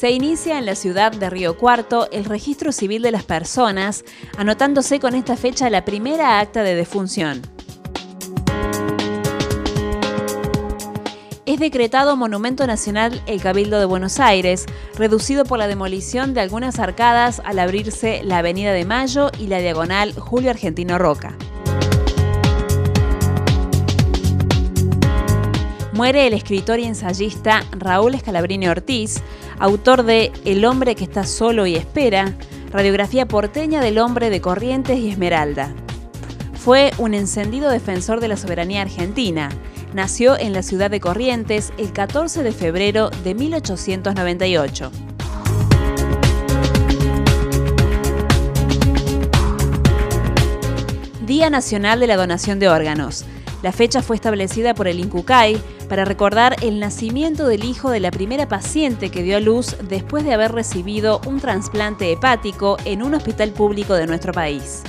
se inicia en la ciudad de Río Cuarto el registro civil de las personas, anotándose con esta fecha la primera acta de defunción. es decretado Monumento Nacional el Cabildo de Buenos Aires, reducido por la demolición de algunas arcadas al abrirse la Avenida de Mayo y la diagonal Julio Argentino Roca. Muere el escritor y ensayista Raúl Escalabrini Ortiz, autor de El hombre que está solo y espera, radiografía porteña del hombre de Corrientes y Esmeralda. Fue un encendido defensor de la soberanía argentina, Nació en la ciudad de Corrientes el 14 de febrero de 1898. Día Nacional de la Donación de Órganos. La fecha fue establecida por el INCUCAI para recordar el nacimiento del hijo de la primera paciente que dio a luz después de haber recibido un trasplante hepático en un hospital público de nuestro país.